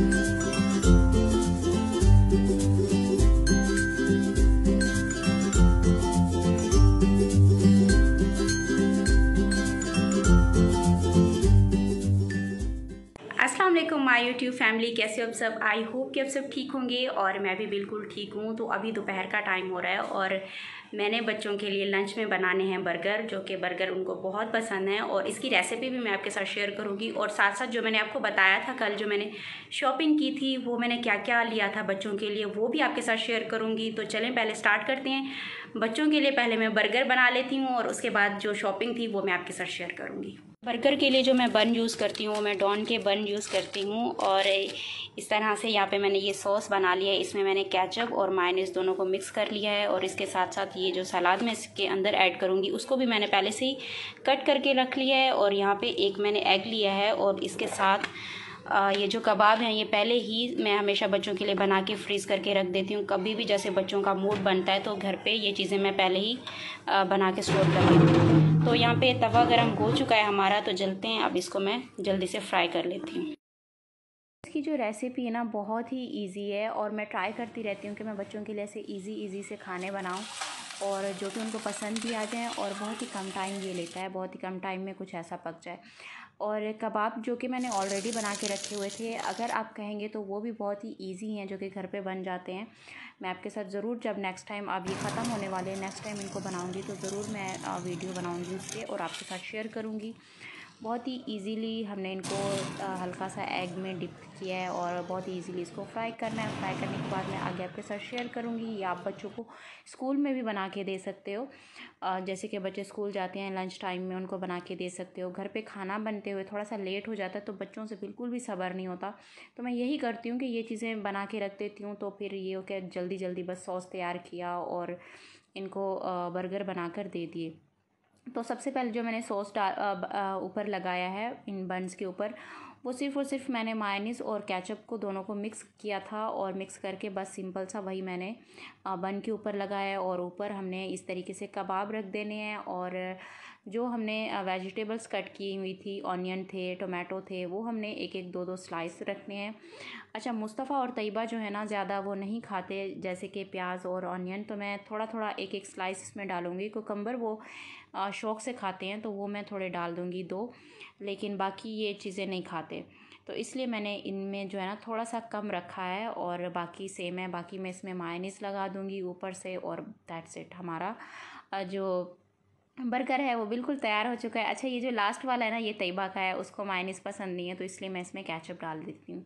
Thank you. My YouTube family कैसे आप सब? आई होप कि आप सब ठीक होंगे और मैं भी बिल्कुल ठीक हूँ। तो अभी दोपहर का टाइम हो रहा है और मैंने बच्चों के लिए लंच में बनाने हैं बर्गर जो कि बर्गर उनको बहुत पसंद है और इसकी रेसिपी भी मैं आपके साथ शेयर करूँगी और साथ साथ जो मैंने आपको बताया था कल जो मैंने शॉपिंग की थी, वो मैंने क्या क्या लिया था बच्चों के लिए, वो भी आपके साथ शेयर करूँगी। तो चलें पहले स्टार्ट करते हैं। बच्चों के लिए पहले मैं बर्गर बना लेती हूँ और उसके बाद जो शॉपिंग थी, वो मैं आपके साथ शेयर करूँगी। बर्गर के लिए जो मैं बन यूज़ करती हूँ, मैं डॉन के बन यूज़ करती हूँ और इस तरह से यहाँ पे मैंने ये सॉस बना लिया है। इसमें मैंने कैचअप और मायनेस दोनों को मिक्स कर लिया है और इसके साथ साथ ये जो सलाद मैं इसके अंदर ऐड करूँगी, उसको भी मैंने पहले से ही कट करके रख लिया है और यहाँ पर एक मैंने एग लिया है और इसके साथ ये जो कबाब हैं, ये पहले ही मैं हमेशा बच्चों के लिए बना के फ्रीज़ करके रख देती हूँ। कभी भी जैसे बच्चों का मूड बनता है तो घर पे ये चीज़ें मैं पहले ही बना के स्टोर कर लेती हूँ। तो यहाँ पे तवा गर्म हो चुका है हमारा तो जलते हैं। अब इसको मैं जल्दी से फ्राई कर लेती हूँ। इसकी जो रेसिपी है ना, बहुत ही ईजी है और मैं ट्राई करती रहती हूँ कि मैं बच्चों के लिए ऐसे ईजी ईजी से खाने बनाऊँ और जो कि उनको पसंद भी आ जाए और बहुत ही कम टाइम ये लेता है, बहुत ही कम टाइम में कुछ ऐसा पक जाए। और कबाब जो कि मैंने ऑलरेडी बना के रखे हुए थे, अगर आप कहेंगे तो वो भी बहुत ही इजी हैं जो कि घर पे बन जाते हैं। मैं आपके साथ ज़रूर जब नेक्स्ट टाइम अब ये ख़त्म होने वाले हैं नेक्स्ट टाइम इनको बनाऊँगी तो ज़रूर मैं वीडियो बनाऊँगी उसके और आपके साथ शेयर करूँगी। बहुत ही इजीली हमने इनको हल्का सा एग में डिप किया है और बहुत ही इजीली इसको फ्राई करना है। फ्राई करने के बाद मैं आगे आपके साथ शेयर करूँगी। या आप बच्चों को स्कूल में भी बना के दे सकते हो। जैसे कि बच्चे स्कूल जाते हैं लंच टाइम में उनको बना के दे सकते हो। घर पे खाना बनते हुए थोड़ा सा लेट हो जाता है तो बच्चों से बिल्कुल भी सब्र नहीं होता। तो मैं यही करती हूँ कि ये चीज़ें बना के रख देती हूँ तो फिर ये हो क्या जल्दी जल्दी बस सॉस तैयार किया और इनको बर्गर बना दे दिए। तो सबसे पहले जो मैंने सॉस ऊपर लगाया है, इन बंस के ऊपर, वो सिर्फ़ और सिर्फ़ मैंने मायनीस और कैचअप को दोनों को मिक्स किया था और मिक्स करके बस सिंपल सा वही मैंने बन के ऊपर लगाया और ऊपर हमने इस तरीके से कबाब रख देने हैं और जो हमने वेजिटेबल्स कट की हुई थी ऑनियन थे टोमेटो थे, वो हमने एक एक दो दो स्लाइस रखने हैं। अच्छा मुस्तफ़ा और तयबा जो है ना, ज़्यादा वो नहीं खाते, जैसे कि प्याज और ऑनियन तो मैं थोड़ा थोड़ा एक एक स्लाइस इसमें डालूँगी। कोकम्बर वो शौक़ से खाते हैं तो वो मैं थोड़े डाल दूँगी दो, लेकिन बाकी ये चीज़ें नहीं खाते। तो इसलिए मैंने इनमें जो है ना थोड़ा सा कम रखा है और बाकी सेम है, बाकी मैं इसमें मायनीस लगा दूँगी ऊपर से और दैट्स इट हमारा जो बर्गर है, वो बिल्कुल तैयार हो चुका है। अच्छा ये जो लास्ट वाला है ना, ये तैयबा का है, उसको मायनीस पसंद नहीं है तो इसलिए मैं इसमें कैचअप डाल देती हूँ।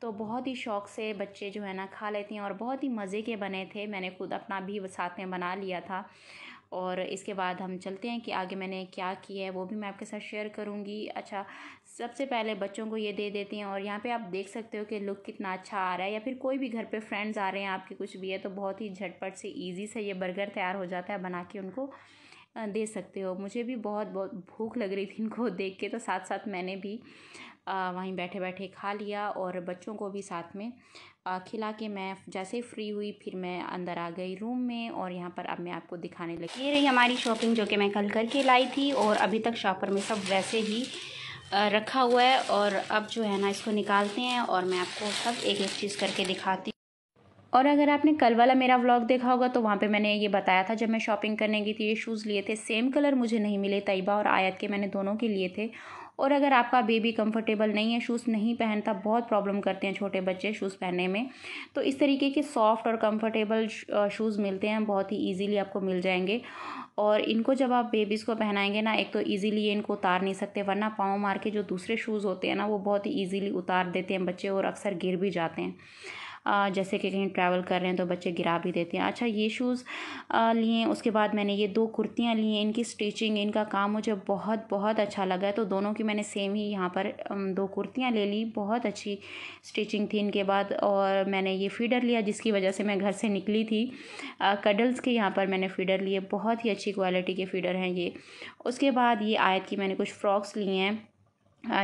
तो बहुत ही शौक़ से बच्चे जो है ना, खा लेते हैं और बहुत ही मज़े के बने थे। मैंने खुद अपना भी साथ में बना लिया था। और इसके बाद हम चलते हैं कि आगे मैंने क्या किया है, वो भी मैं आपके साथ शेयर करूँगी। अच्छा सबसे पहले बच्चों को ये दे देती हैं और यहाँ पे आप देख सकते हो कि लुक कितना अच्छा आ रहा है। या फिर कोई भी घर पे फ्रेंड्स आ रहे हैं, आपके कुछ भी है तो बहुत ही झटपट से ईज़ी से ये बर्गर तैयार हो जाता है बना के उनको। दे सकते हो। मुझे भी बहुत बहुत भूख लग रही थी इनको देख के तो साथ साथ मैंने भी वहीं बैठे बैठे खा लिया और बच्चों को भी साथ में खिला के मैं जैसे फ्री हुई, फिर मैं अंदर आ गई रूम में और यहाँ पर अब मैं आपको दिखाने लगी। ये रही हमारी शॉपिंग जो कि मैं कल करके लाई थी और अभी तक शॉपर में सब वैसे ही रखा हुआ है और अब जो है ना इसको निकालते हैं और मैं आपको सब एक एक चीज़ करके दिखाती और अगर आपने कल वाला मेरा व्लॉग देखा होगा तो वहाँ पे मैंने ये बताया था, जब मैं शॉपिंग करने गई थी, ये शूज़ लिए थे। सेम कलर मुझे नहीं मिले, तैयबा और आयत के मैंने दोनों के लिए थे। और अगर आपका बेबी कंफर्टेबल नहीं है शूज़ नहीं पहनता, बहुत प्रॉब्लम करते हैं छोटे बच्चे शूज़ पहनने में। तो इस तरीके के सॉफ्ट और कंफर्टेबल शूज़ मिलते हैं, बहुत ही ईजीली आपको मिल जाएँगे। और इनको जब आप बेबीज़ को पहनाएँगे ना, एक तो ईज़िली ये इनको उतार नहीं सकते, वरना पाँव मार के जो दूसरे शूज़ होते हैं ना, वो बहुत ही ईज़िली उतार देते हैं बच्चे और अक्सर गिर भी जाते हैं। जैसे कि कहीं ट्रैवल कर रहे हैं तो बच्चे गिरा भी देते हैं। अच्छा ये शूज़ लिए, उसके बाद मैंने ये दो कुर्तियाँ ली हैं, इनकी स्टिचिंग इनका काम मुझे बहुत बहुत अच्छा लगा है। तो दोनों की मैंने सेम ही यहाँ पर दो कुर्तियाँ ले ली, बहुत अच्छी स्टिचिंग थी इनके बाद। और मैंने ये फीडर लिया, जिसकी वजह से मैं घर से निकली थी। कडल्स के यहाँ पर मैंने फ़ीडर लिए, बहुत ही अच्छी क्वालिटी के फ़ीडर हैं ये। उसके बाद ये आयत की मैंने कुछ फ़्रॉक्स लिए हैं।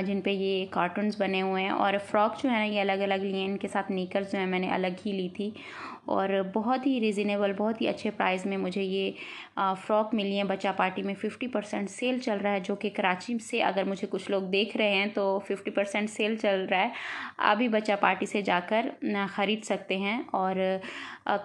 जिन पे ये कार्टून्स बने हुए हैं और फ्रॉक जो है ना, ये अलग अलग लिए हैं। इनके साथ नीकर्स जो है, मैंने अलग ही ली थी। और बहुत ही रिजनेबल बहुत ही अच्छे प्राइस में मुझे ये फ़्रॉक मिली है। बच्चा पार्टी में फ़िफ्टी परसेंट सेल चल रहा है, जो कि कराची से अगर मुझे कुछ लोग देख रहे हैं तो फ़िफ्टी परसेंट सेल चल रहा है। आप भी बच्चा पार्टी से जाकर ख़रीद सकते हैं। और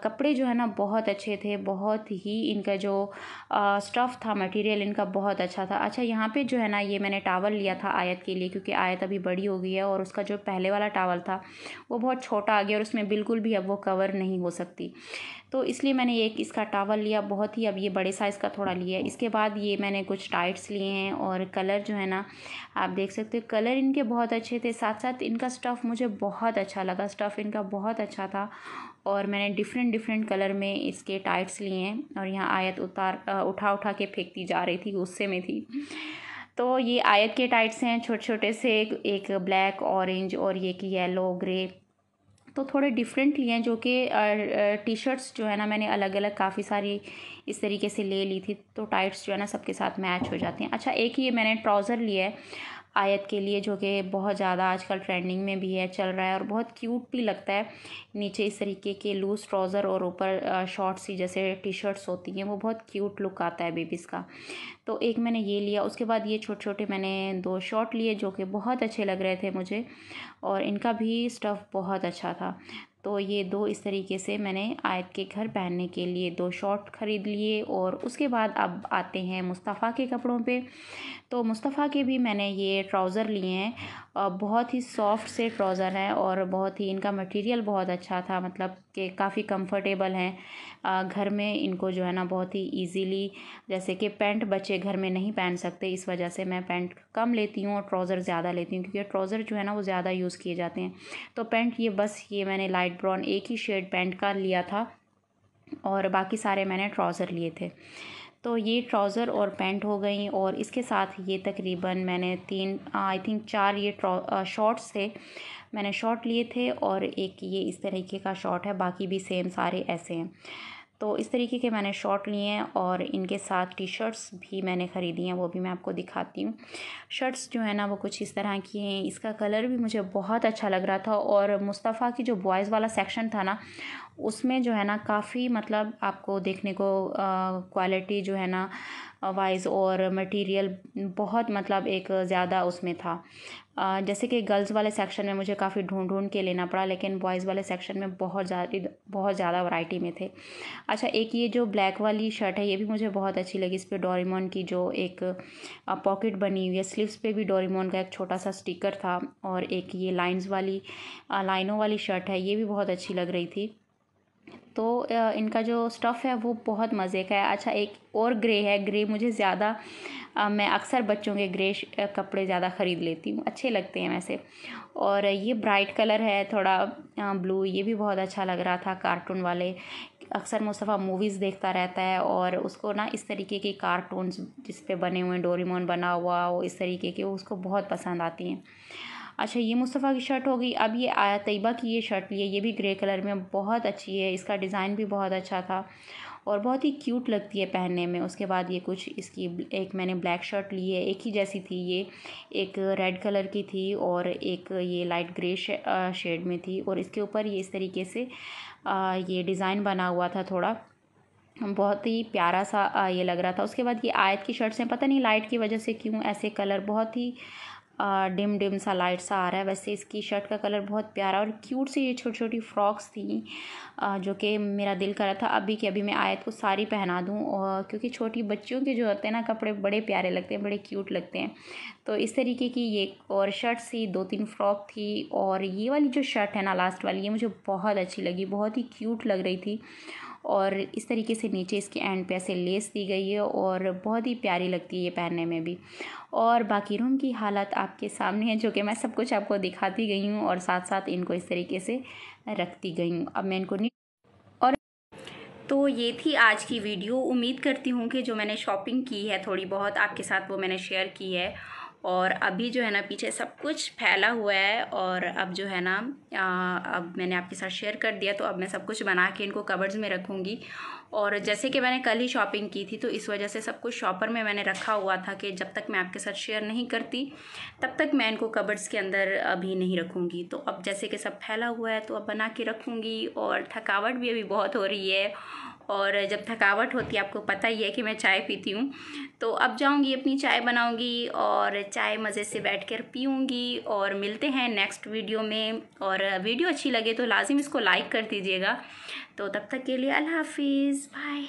कपड़े जो है ना, बहुत अच्छे थे, बहुत ही इनका जो स्टफ़ था मटेरियल इनका बहुत अच्छा था। अच्छा यहाँ पे जो है ना, ये मैंने टावल लिया था, आयत के लिए, क्योंकि आयत अभी बड़ी हो गई है और उसका जो पहले वाला टावल था, वो बहुत छोटा आ गया और उसमें बिल्कुल भी अब वो कवर नहीं हो सकती। तो इसलिए मैंने एक इसका टावल लिया, बहुत ही अब ये बड़े साइज़ का थोड़ा लिया इसके बाद ये मैंने कुछ टाइट्स लिए हैं और कलर जो है ना, आप देख सकते हो कलर इनके बहुत अच्छे थे। साथ साथ इनका स्टफ़ मुझे बहुत अच्छा लगा। स्टफ़ इनका बहुत अच्छा था और मैंने डिफरेंट डिफरेंट कलर में इसके टाइट्स लिए हैं और यहाँ आयत उतार उठा उठा के फेंकती जा रही थी, गुस्से में थी। तो ये आयत के टाइट्स हैं छोटे छोटे से, एक ब्लैक, ऑरेंज और ये कि येलो, ग्रे। तो थोड़े डिफरेंट लिए हैं जो कि टी शर्ट्स जो है ना, मैंने अलग अलग काफ़ी सारी इस तरीके से ले ली थी तो टाइट्स जो है ना, सबके साथ मैच हो जाती हैं। अच्छा एक ये मैंने ट्राउज़र लिया है आयत के लिए, जो कि बहुत ज़्यादा आजकल ट्रेंडिंग में भी है, चल रहा है और बहुत क्यूट भी लगता है। नीचे इस तरीके के लूज़ ट्राउज़र और ऊपर शॉर्ट्स ही जैसे टी शर्ट्स होती हैं, वो बहुत क्यूट लुक आता है बेबीज़ का। तो एक मैंने ये लिया, उसके बाद ये छोटे छोटे मैंने दो शॉर्ट लिए, जो कि बहुत अच्छे लग रहे थे मुझे और इनका भी स्टफ़ बहुत अच्छा था। तो ये दो इस तरीके से मैंने आयत के घर पहनने के लिए दो शॉर्ट ख़रीद लिए और उसके बाद अब आते हैं मुस्तफ़ा के कपड़ों पे। तो मुस्तफ़ा के भी मैंने ये ट्राउज़र लिए हैं। बहुत ही सॉफ्ट से ट्राउज़र हैं और बहुत ही इनका मटेरियल बहुत अच्छा था मतलब कि काफ़ी कंफर्टेबल हैं। घर में इनको जो है ना बहुत ही इजीली जैसे कि पैंट बच्चे घर में नहीं पहन सकते, इस वजह से मैं पैंट कम लेती हूँ और ट्राउज़र ज़्यादा लेती हूँ, क्योंकि ट्राउज़र जो है ना वो ज़्यादा यूज़ किए जाते हैं। तो पैंट ये बस ये मैंने लाइट ब्राउन एक ही शेड पैंट का लिया था और बाकी सारे मैंने ट्राउज़र लिए थे। तो ये ट्राउज़र और पैंट हो गई और इसके साथ ये तकरीबन मैंने तीन, आई थिंक चार ये शॉर्ट्स थे। मैंने शॉर्ट लिए थे और एक ये इस तरीके का शॉर्ट है, बाकी भी सेम सारे ऐसे हैं। तो इस तरीके के मैंने शॉर्ट लिए हैं और इनके साथ टी शर्ट्स भी मैंने ख़रीदी हैं, वो भी मैं आपको दिखाती हूँ। शर्ट्स जो है ना, वो कुछ इस तरह की हैं। इसका कलर भी मुझे बहुत अच्छा लग रहा था और मुस्तफ़ा की जो बॉयज़ वाला सेक्शन था ना, उसमें जो है ना, काफ़ी मतलब आपको देखने को क्वालिटी जो है ना वाइज और मटेरियल बहुत मतलब एक ज़्यादा उसमें था। जैसे कि गर्ल्स वाले सेक्शन में मुझे काफ़ी ढूंढ ढूंढ के लेना पड़ा, लेकिन बॉयज़ वाले सेक्शन में बहुत ज़्यादा बहुत ज़्यादा वैरायटी में थे। अच्छा एक ये जो ब्लैक वाली शर्ट है, ये भी मुझे बहुत अच्छी लगी, इस पर डोरीमोन की जो एक पॉकेट बनी हुई है, स्लीव्स पे भी डोरीमोन का एक छोटा सा स्टिकर था, और एक ये लाइन्स वाली लाइनों वाली शर्ट है, ये भी बहुत अच्छी लग रही थी। तो इनका जो स्टफ़ है वो बहुत मज़े का है। अच्छा एक और ग्रे है। ग्रे मुझे ज़्यादा मैं अक्सर बच्चों के ग्रे कपड़े ज़्यादा ख़रीद लेती हूँ। अच्छे लगते हैं वैसे। और ये ब्राइट कलर है, थोड़ा ब्लू ये भी बहुत अच्छा लग रहा था कार्टून वाले। अक्सर मुस्तफ़ा मूवीज़ देखता रहता है और उसको ना इस तरीके के कार्टून्स जिस पे बने हुए डोरीमोन बना हुआ वो इस तरीके के उसको बहुत पसंद आती हैं। अच्छा ये मुस्तफ़ा की शर्ट हो गई। अब ये आया तैयबा की ये शर्ट ली है ये भी ग्रे कलर में, बहुत अच्छी है। इसका डिज़ाइन भी बहुत अच्छा था और बहुत ही क्यूट लगती है पहनने में। उसके बाद ये कुछ इसकी एक मैंने ब्लैक शर्ट ली है। एक ही जैसी थी ये। एक रेड कलर की थी और एक ये लाइट ग्रे शेड में थी और इसके ऊपर ये इस तरीके से ये डिज़ाइन बना हुआ था थोड़ा। बहुत ही प्यारा सा ये लग रहा था। उसके बाद ये आयत की शर्ट्स हैं। पता नहीं लाइट की वजह से क्यों ऐसे कलर बहुत ही डिम डिम सा लाइट सा आ रहा है। वैसे इसकी शर्ट का कलर बहुत प्यारा और क्यूट सी ये छोटी छोटी फ्रॉक्स थी जो कि मेरा दिल कर रहा था। अभी कि अभी मैं आयत को सारी पहना दूँ और क्योंकि छोटी बच्चियों के जो होते हैं ना, कपड़े बड़े प्यारे लगते हैं, बड़े क्यूट लगते हैं। तो इस तरीके की ये और शर्ट थी दो तीन फ्रॉक थी और ये वाली जो शर्ट है ना, लास्ट वाली, ये मुझे बहुत अच्छी लगी, बहुत ही क्यूट लग रही थी। और इस तरीके से नीचे इसके एंड पे ऐसे लेस दी गई है और बहुत ही प्यारी लगती है ये पहनने में भी। और बाकी रूम की हालत आपके सामने है, जो कि मैं सब कुछ आपको दिखाती गई हूँ और साथ साथ इनको इस तरीके से रखती गई हूँ। अब मैं इनको तो ये थी आज की वीडियो। उम्मीद करती हूँ कि जो मैंने शॉपिंग की है थोड़ी बहुत आपके साथ वो मैंने शेयर की है। और अभी जो है ना पीछे सब कुछ फैला हुआ है और अब जो है ना अब मैंने आपके साथ शेयर कर दिया तो अब मैं सब कुछ बना के इनको कवर्स में रखूँगी और जैसे कि मैंने कल ही शॉपिंग की थी तो इस वजह से सब कुछ शॉपर में मैंने रखा हुआ था कि जब तक मैं आपके साथ शेयर नहीं करती, तब तक मैं इनको कबर्ड्स के अंदर अभी नहीं रखूँगी। तो अब जैसे कि सब फैला हुआ है तो अब बना के रखूँगी और थकावट भी अभी बहुत हो रही है। और जब थकावट होती है, आपको पता ही है कि मैं चाय पीती हूँ। तो अब जाऊँगी, अपनी चाय बनाऊँगी और चाय मज़े से बैठ कर पीऊँगी और मिलते हैं नेक्स्ट वीडियो में। और वीडियो अच्छी लगे तो लाजिम इसको लाइक कर दीजिएगा। तो तब तक के लिए अल्लाह हाफिज़ बाय